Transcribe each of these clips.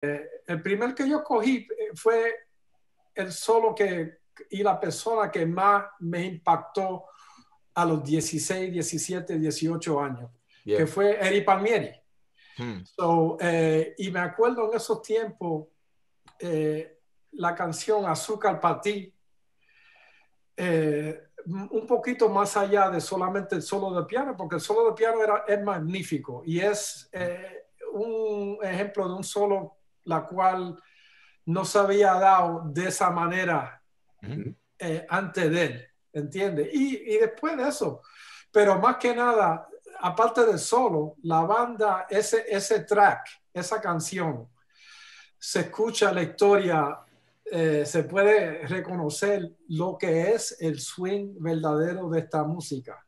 el primer que yo cogí fue el solo que y la persona que más me impactó a los 16, 17, 18 años, que fue Eri Palmieri. Hmm. y me acuerdo en esos tiempos la canción Azúcar para ti, eh, un poquito más allá de solamente el solo de piano, porque el solo de piano era, es magnífico y es eh, un ejemplo de un solo la cual no se había dado de esa manera eh, antes de él, ¿entiendes? Y, y, después de eso, pero más que nada, aparte del solo, la banda, ese, ese track, esa canción, se escucha la historia eh, se puede reconocer lo que es el swing verdadero de esta música,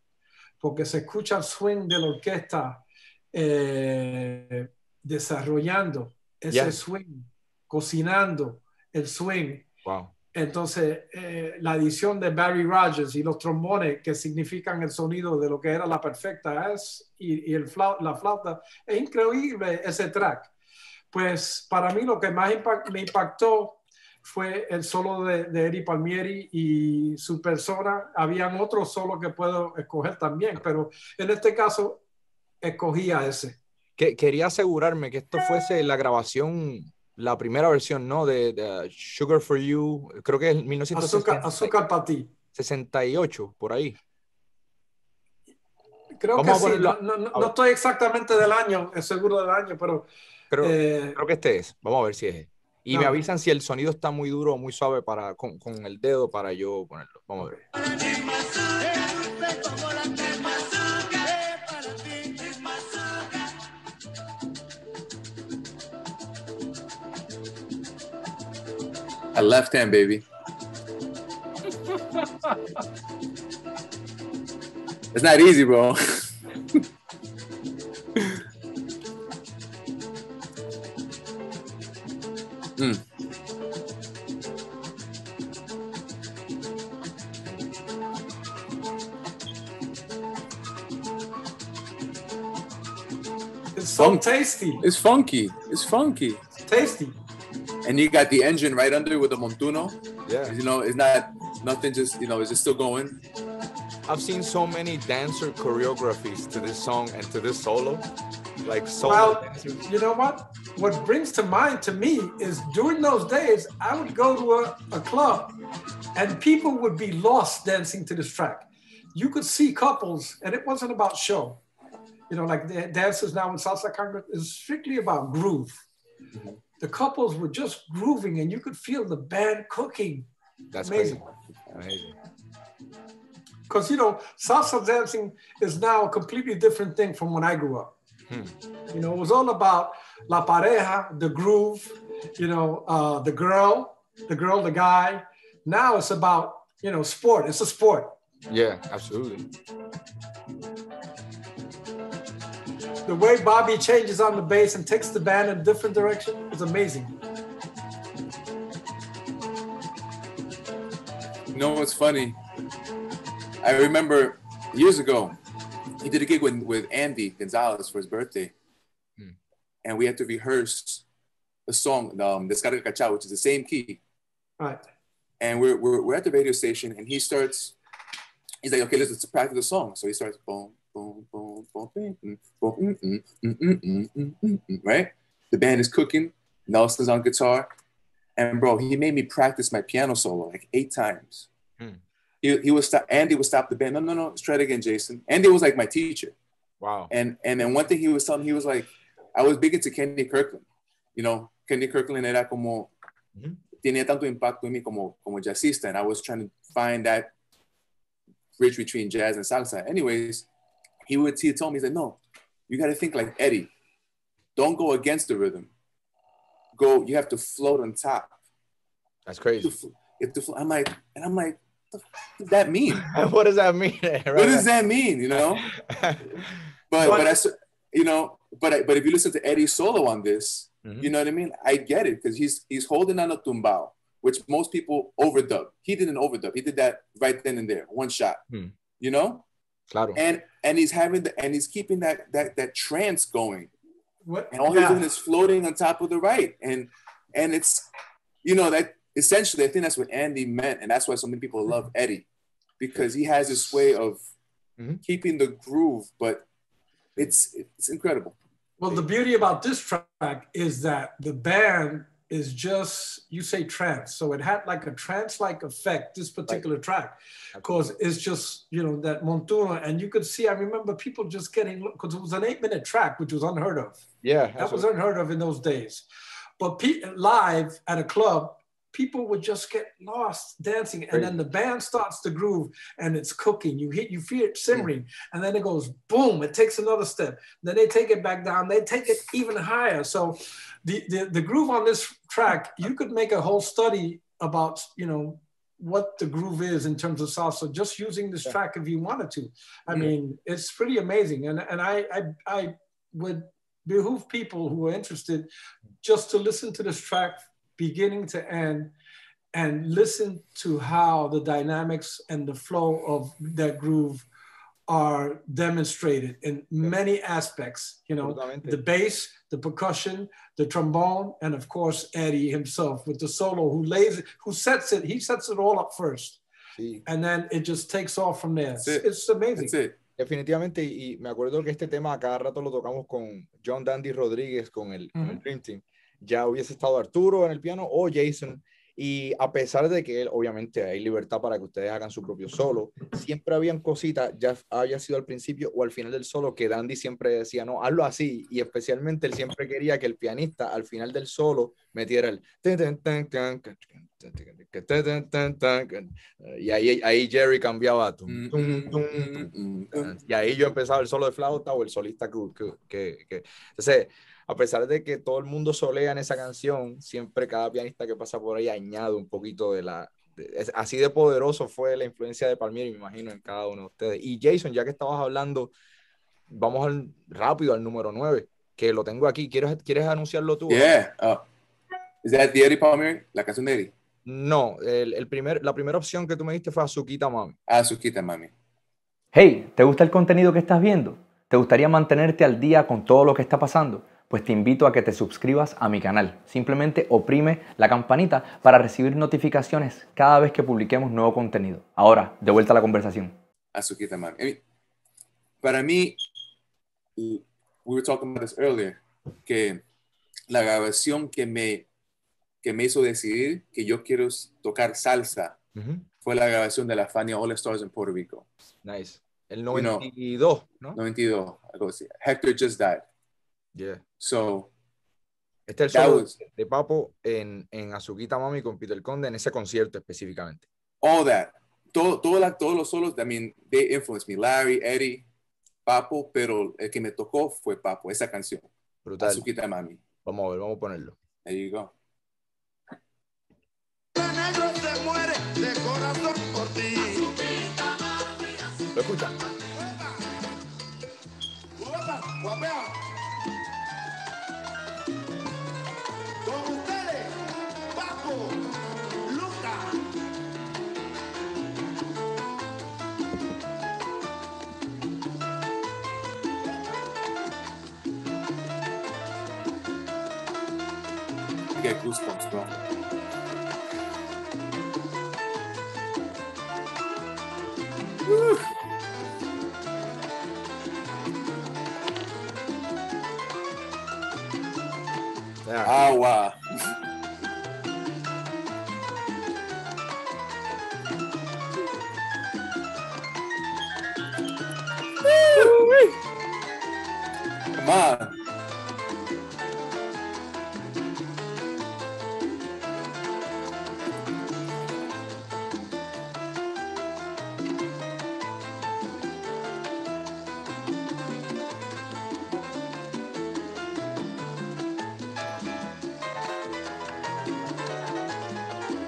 porque se escucha el swing de la orquesta eh, desarrollando ese swing, cocinando el swing. Entonces, eh, la edición de Barry Rogers y los trombones que significan el sonido de lo que era la perfecta es, y, el la flauta, es increíble ese track. Pues para mí lo que más me impactó fue el solo de, de Eri Palmieri y su persona. Habían otros solos que puedo escoger también, pero en este caso escogí a ese. Que, quería asegurarme que esto fuese la grabación, la primera versión, ¿no? De, Sugar for You, creo que es 1968. Azúcar, para ti. 68, por ahí. Creo que sí, no, no, estoy exactamente del año, seguro del año, pero... Creo, eh, creo que este es, vamos a ver si es. Y me avisan si el sonido está muy duro o muy suave para, con, con, el dedo para yo ponerlo. Vamos a ver. A left hand, baby. it's not easy, bro. Mm. It's so tasty. It's funky. It's funky. It's tasty. And you got the engine right under with the Montuno. Yeah. You know, it's not nothing just, you know, it's just still going. I've seen so many dancer choreographies to this song and to this solo. Like solo well, dancers. You know what? what brings to mind to me is during those days, I would go to a, a club and people would be lost dancing to this track. You could see couples, and it wasn't about show. You know, like the dances now in Salsa Congress is strictly about groove. Mm-hmm. The couples were just grooving, and you could feel the band cooking. That's amazing. Amazing. Because you know, salsa dancing is now a completely different thing from when I grew up. Hmm. You know, it was all about la pareja, the groove, you know, uh, the girl, the girl, the guy. Now it's about, you know, sport. It's a sport. Yeah, absolutely. The way Bobby changes on the bass and takes the band in a different direction is amazing. You know what's funny? I remember years ago, he did a gig with, with Andy Gonzalez for his birthday. Hmm. And we had to rehearse a song, um, Descarga Cachao, which is the same key. Right. And we're, we're, we're at the radio station and he starts, he's like, okay, let's, let's practice the song. So he starts, boom, mm, mm, mm, right? The band is cooking. Nelson's on guitar. And bro, he made me practice my piano solo like eight times. Hmm he, he stop Andy would stop the band. No, no, no, let's try it again, Jason. Andy was like my teacher. Wow. And and then one thing he was telling he was like, I was big into Kenny Kirkland. You know, Kenny Kirkland era como mm-hmm. tenía tanto impacto en mí como como jazzista, and I was trying to find that bridge between jazz and salsa. Anyways, he would he told me he's like, no, you got to think like Eddie. Don't go against the rhythm. Go, you have to float on top. That's crazy. You have to, I'm like, and I'm like, what does that mean? what does that mean? Right what does that mean? You know, but but I, you know, but I, but if you listen to Eddie solo on this, mm-hmm. you know what I mean. I get it because he's he's holding on a tumbao, which most people overdub. He didn't overdub. He did that right then and there, one shot. Hmm. You know, claro. And and he's having the and he's keeping that that that trance going What? and all Yeah. he's doing is floating on top of the right, and and it's you know that essentially I think that's what Andy meant, and that's why so many people love Eddie because he has this way of Mhm. keeping the groove, but it's it's incredible. Well, the beauty about this track is that the band is just you say trance, so it had like a trance-like effect. This particular track, because it's just you know that montura, and you could see. I remember people just getting because it was an eight-minute track, which was unheard of. Yeah, That was unheard of in those days. But live at a club, people would just get lost dancing, and then the band starts to groove, and it's cooking. You hit, you feel it simmering, and then it goes boom. It takes another step. Then they take it back down. They take it even higher. So, the the, the groove on this track, you could make a whole study about you know what the groove is in terms of salsa just using this Yeah. track if you wanted to i Yeah. mean it's pretty amazing and and i i, I would behoove people who are interested just to listen to this track beginning to end and listen to how the dynamics and the flow of that groove are demonstrated in many aspects you know the bass the percussion the trombone and of course eddie himself with the solo who lays it who sets it he sets it all up first Sí. and then it just takes off from there That's it. it's amazing That's it. Definitivamente, y y me acuerdo que este tema a cada rato lo tocamos con John Dandy Rodríguez, con el, con el Dream Team. Ya hubiese estado Arturo en el piano o Jason, y a pesar de que obviamente hay libertad para que ustedes hagan su propio solo, siempre habían cositas, ya haya sido al principio o al final del solo, que Dandy siempre decía, no, hazlo así, y especialmente él siempre quería que el pianista al final del solo metiera el... Y ahí, ahí Jerry cambiaba. tum, tum, tum, tum. Y ahí yo empezaba el solo de flauta o el solista que, que, que- que- Entonces, a pesar de que todo el mundo solea en esa canción, siempre cada pianista que pasa por ahí añade un poquito de la... de- es- así de poderoso fue la influencia de Palmieri, me imagino, en cada uno de ustedes. Y Jason, ya que estabas hablando, vamos al, rápido al número 9, que lo tengo aquí. ¿Quieres, ¿quieres anunciarlo tú? Yeah. Uh, is that the Eddie Palmieri? La canción de Eddie. No, el, el primer, la primera opción que tú me diste fue Azuquita Mami. Ah, Suquita, mami. Hey, ¿te gusta el contenido que estás viendo? ¿Te gustaría mantenerte al día con todo lo que está pasando? Pues te invito a que te suscribas a mi canal. Simplemente oprime la campanita para recibir notificaciones cada vez que publiquemos nuevo contenido. Ahora, de vuelta a la conversación. Azuquita, mami. I mean, para mí, we were talking about this earlier, que la grabación que me, que me hizo decidir que yo quiero tocar salsa Ujú. fue la grabación de la Fania All Stars en Puerto Rico. Nice. El know- 92, ¿no? 92. algo así. Hector just died. Yeah. So, Este es el solo was- de Papo en, en Azuquita Mami con Peter Conde en ese concierto específicamente. all that. Todo, todo la, todos los solos, I mean, they influenced me. Larry, Eddie, Papo, pero el que me tocó fue Papo, esa canción. Brutal. Azuquita Mami. Vamos a ver, vamos a ponerlo. There you go. Muere de corazón por ti. ¿Lo guapea. Con ustedes, Paco, Luca. Get goosebumps, bro. Yeah.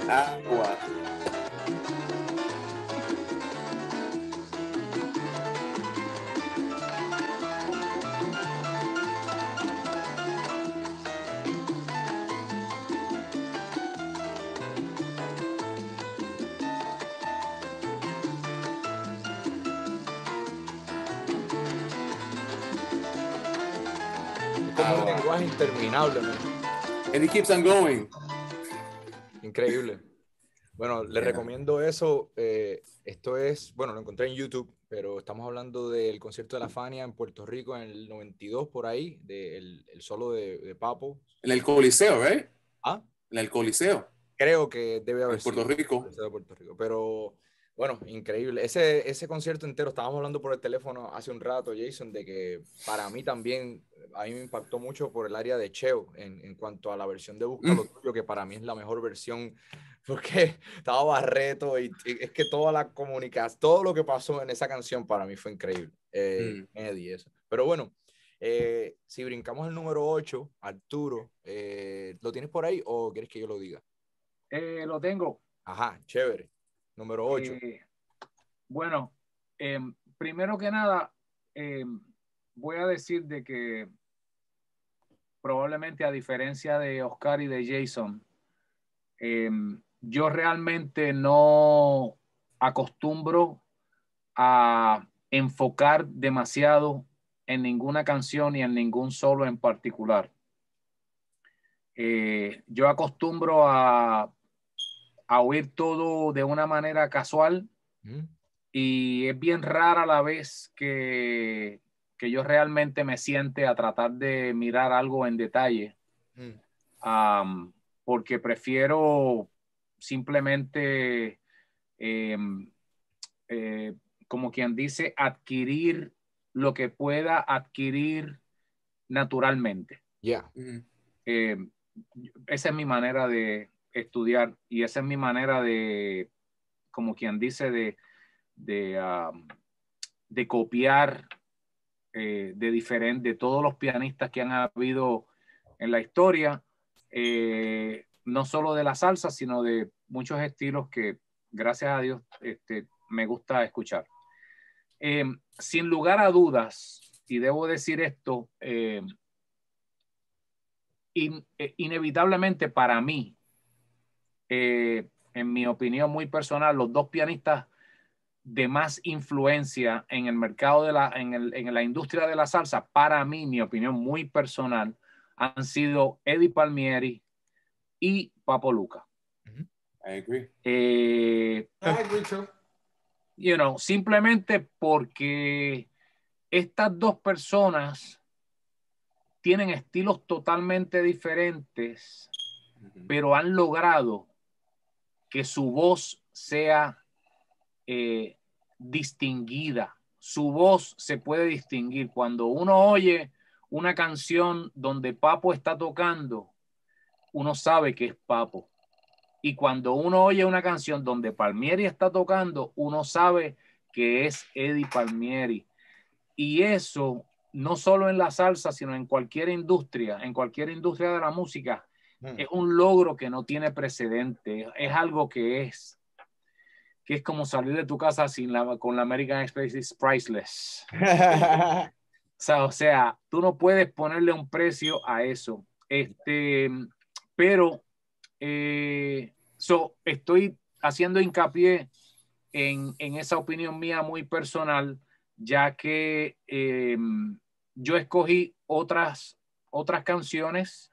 Agua. Como un lenguaje interminable. man. And it keeps on going. Increíble. Bueno, les recomiendo eso. eh, esto es, bueno, lo encontré en YouTube, pero estamos hablando del concierto de la Fania en Puerto Rico en el 92, por ahí, del el solo de, de Papo. En el Coliseo, right? Ah, En el Coliseo, creo que debe haber en Puerto sido Rico. De Puerto Rico. Pero bueno, increíble. Ese, ese concierto entero, estábamos hablando por el teléfono hace un rato, Jason, de que para mí también, a mí me impactó mucho por el área de Cheo en, en cuanto a la versión de Busca Mm. lo tuyo, que para mí es la mejor versión, porque estaba Barreto y, y es que toda la comunicación, todo lo que pasó en esa canción para mí fue increíble. Eh, Mm. Eddie, eso. Pero bueno. eh, si brincamos el número 8, Arturo, eh, ¿lo tienes por ahí o quieres que yo lo diga? Eh, lo tengo. Ajá, chévere. Número 8. Eh, bueno, em, primero que nada, em, voy a decir de que probablemente a diferencia de Oscar y de Jason, em, yo realmente no acostumbro a enfocar demasiado en ninguna canción y en ningún solo en particular. Eh, yo acostumbro a, a oír todo de una manera casual y es bien rara la vez que, que yo realmente me siente a tratar de mirar algo en detalle, am, porque prefiero simplemente, em, eh, como quien dice, adquirir lo que pueda adquirir naturalmente. Ya. Eh, esa es mi manera de estudiar y esa es mi manera de, como quien dice, de, de, um, de copiar eh, de diferente, de todos los pianistas que han habido en la historia, eh, no solo de la salsa, sino de muchos estilos que, gracias a Dios, este, me gusta escuchar. Eh, sin lugar a dudas, y debo decir esto, in- inevitablemente para mí, eh, en mi opinión muy personal, los dos pianistas de más influencia en el mercado de la, en, el- en la industria de la salsa, para mí, mi opinión muy personal, han sido Eddie Palmieri y Papo Luca. I agree. Eh, I agree too. you know, simplemente porque estas dos personas tienen estilos totalmente diferentes, pero han logrado que su voz sea eh, distinguida. Su voz se puede distinguir. Cuando uno oye una canción donde Papo está tocando, uno sabe que es Papo. Y cuando uno oye una canción donde Palmieri está tocando, uno sabe que es Eddie Palmieri. Y eso, no solo en la salsa, sino en cualquier industria, en cualquier industria de la música, Mm. es un logro que no tiene precedente. Es algo que es, que es como salir de tu casa sin la, con la American Express is priceless. O sea, o sea, tú no puedes ponerle un precio a eso. Este, pero eh, so, estoy haciendo hincapié en, en esa opinión mía muy personal, ya que eh, yo escogí otras, otras canciones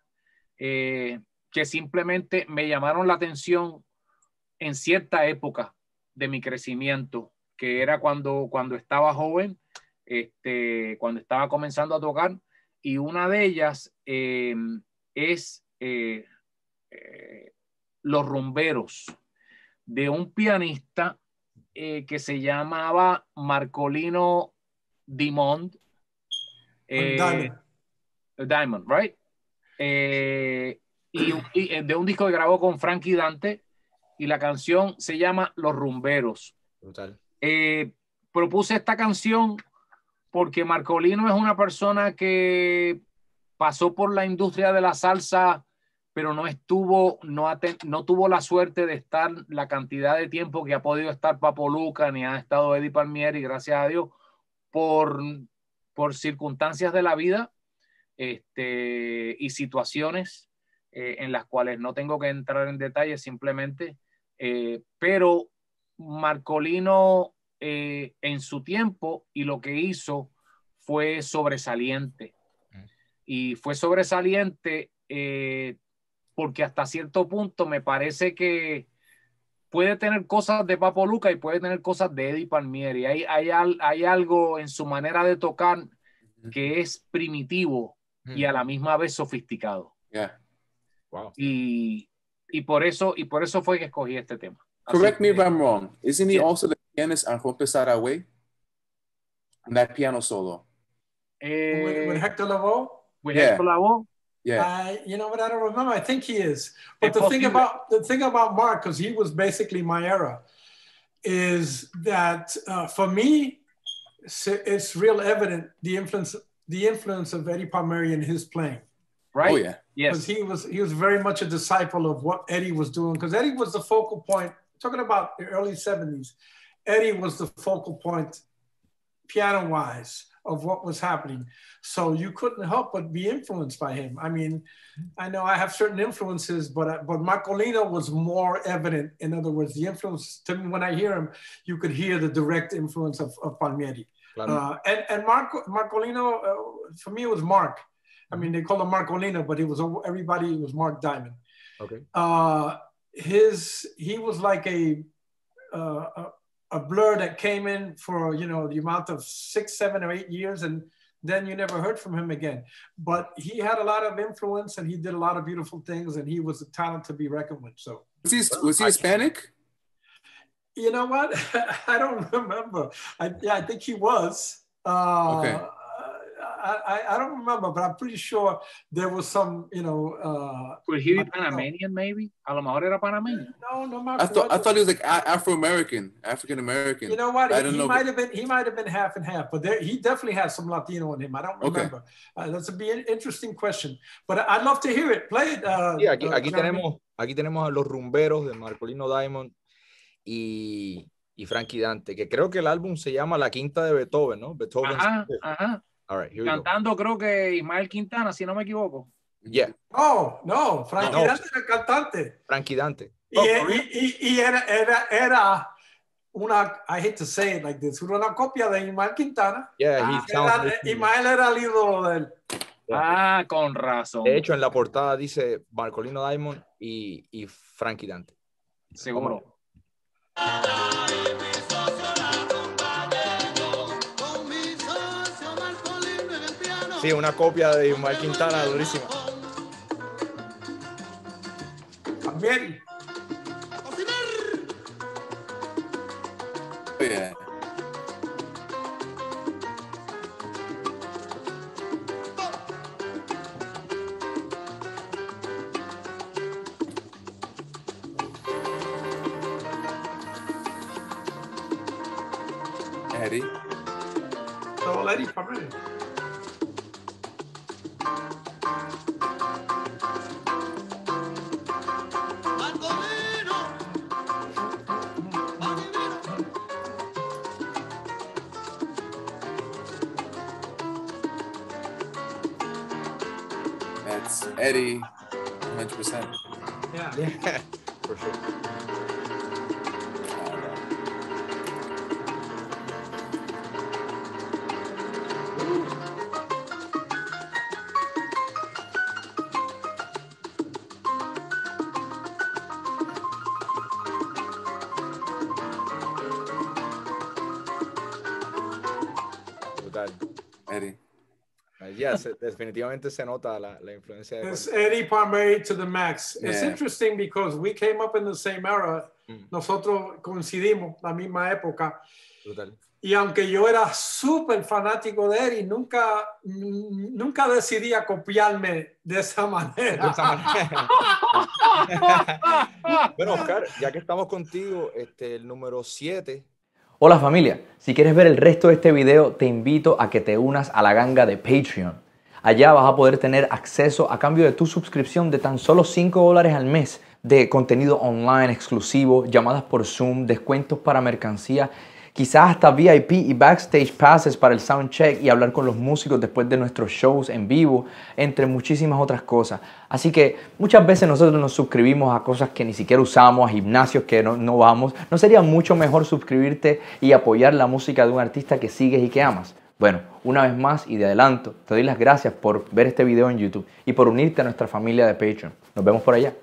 eh, que simplemente me llamaron la atención en cierta época de mi crecimiento, que era cuando, cuando estaba joven este, cuando estaba comenzando a tocar, y una de ellas eh, es eh, Los Rumberos, de un pianista que se llamaba Marcolino Dimond. Diamond. Diamond, right? Eh, y, y, eh, de un disco que grabó con Frankie Dante, y la canción se llama Los Rumberos. Brutal. Eh, propuse esta canción porque Marcolino es una persona que pasó por la industria de la salsa, pero no estuvo, no, no tuvo la suerte de estar la cantidad de tiempo que ha podido estar Papo Luca ni ha estado Eddie Palmieri, gracias a Dios, por, por circunstancias de la vida este, y situaciones eh, en las cuales no tengo que entrar en detalle simplemente, eh, pero Marcolino eh, en su tiempo y lo que hizo fue sobresaliente. Mm. y fue sobresaliente porque hasta cierto punto me parece que puede tener cosas de Papo Luca y puede tener cosas de Eddie Palmieri. Hay, hay algo en su manera de tocar que es primitivo y a la misma vez sofisticado. Yeah. Wow. Y, y por eso y por eso fue que escogí este tema. Así Correct me if I'm wrong. Isn't he Yeah. also the pianist on Jorge Saraway? On that piano solo. Eh, with, with Hector Lavoe. with Yeah. Héctor Lavoe, Yeah. I, you know what? I don't remember. I think he is. But Es the thing about the thing about Mark, because he was basically my era, is that uh, for me, it's, it's real evident the influence the influence of Eddie Palmieri in his playing. right? Oh yeah. Because Yes. he was he was very much a disciple of what Eddie was doing. Because Eddie was the focal point. Talking about the early '70s, Eddie was the focal point, piano wise, of what was happening. So you couldn't help but be influenced by him. I mean, I know I have certain influences, but but Marcolino was more evident. In other words, the influence to me when I hear him, you could hear the direct influence of, of Palmieri. Claro. Uh, and and Marco Marcolino, uh, for me, it was Mark. I mean, they called him Marcolino, but he was everybody was Mark Diamond. Okay. Uh, his he was like a, uh, a a blur that came in for you know the amount of six, seven, or eight years, and then you never heard from him again. But he had a lot of influence, and he did a lot of beautiful things, and he was a talent to be reckoned with. So Was he, was he Hispanic? You know what? I don't remember. I, yeah, I think he was. Uh, Okay. I, I, I don't remember, but I'm pretty sure there was some, you know, uh, Could he be I don't know. Panamanian, maybe? A lo mejor era panameño. no, no, me I thought I thought he was like Afro American, African American. You know what? I He, don't he know. might have been. He might have been half and half, but there, he definitely has some Latino in him. I don't Okay. remember. Uh, that's a be an interesting question, but I'd love to hear it. Play it. Uh, Sí, aquí, uh, aquí Jeremy. tenemos, aquí tenemos a los rumberos de Marcolino Diamond y, y Frankie Dante, que creo que el álbum se llama La Quinta de Beethoven, ¿no? Beethoven. Ajá, ajá. All right, here we go. Cantando creo que Ismael Quintana, si no me equivoco. Yeah, Oh no, Frankie No. Dante era cantante. Frankie Dante. Y, Oh, y- y- y era, era, era una, I hate to say it like this, una copia de Ismael Quintana. Yeah, Ah, Era-. Ismael era el ídolo de él. Ah, con razón. De hecho, en la portada dice Marcolino Diamond y, y Frankie Dante. Seguro. Sí, una copia de Ismael Quintana durísima. También. Eddie, 100%. Yeah. Yeah, for sure. Se- definitivamente se nota la, la influencia de It's Eddie Palmieri to the max. It's Yeah. interesting because we came up in the same era. Mm. Nosotros coincidimos la misma época. Brutal. Y aunque yo era súper fanático de Eddie, nunca, nunca decidí a copiarme de esa De manera. esa manera. bueno, Oscar, ya que estamos contigo, este, el número 7 Hola familia, si quieres ver el resto de este video te invito a que te unas a la ganga de Patreon. Allá vas a poder tener acceso a cambio de tu suscripción de tan solo 5 dólares al mes de contenido online exclusivo, llamadas por Zoom, descuentos para mercancía, quizás hasta VIP y backstage passes para el soundcheck y hablar con los músicos después de nuestros shows en vivo, entre muchísimas otras cosas. Así que muchas veces nosotros nos suscribimos a cosas que ni siquiera usamos, a gimnasios que no, no vamos. ¿No sería mucho mejor suscribirte y apoyar la música de un artista que sigues y que amas? Bueno, una vez más y de adelanto, te doy las gracias por ver este video en YouTube y por unirte a nuestra familia de Patreon. Nos vemos por allá.